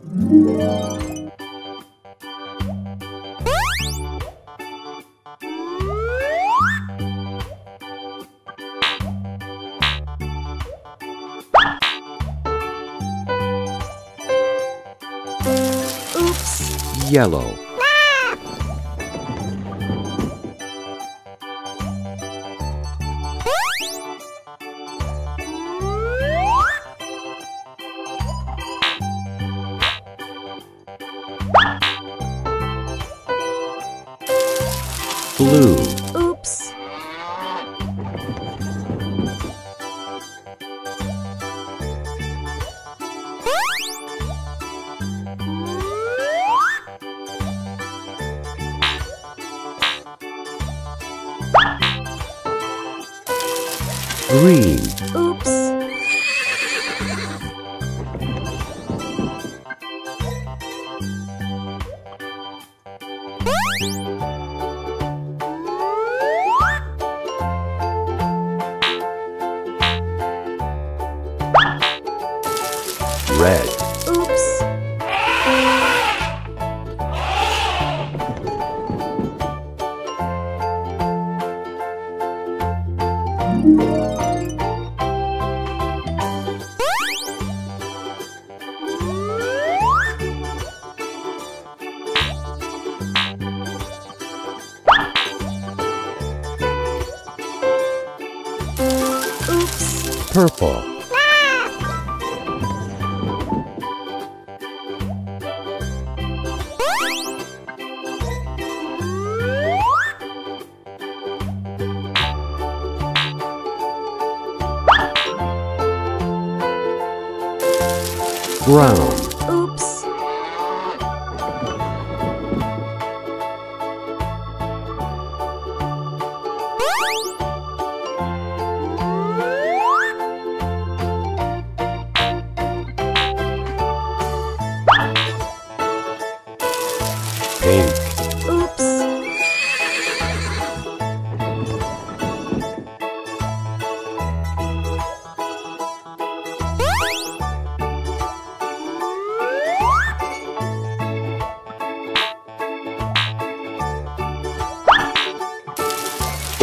Oops. Yellow. Blue. Oops. Green. Red. Oops. Purple. Brown.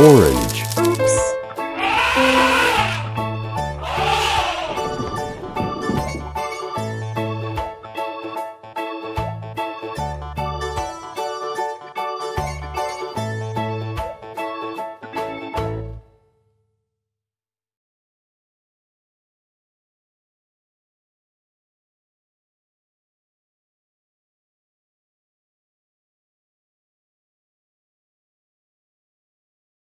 Orange.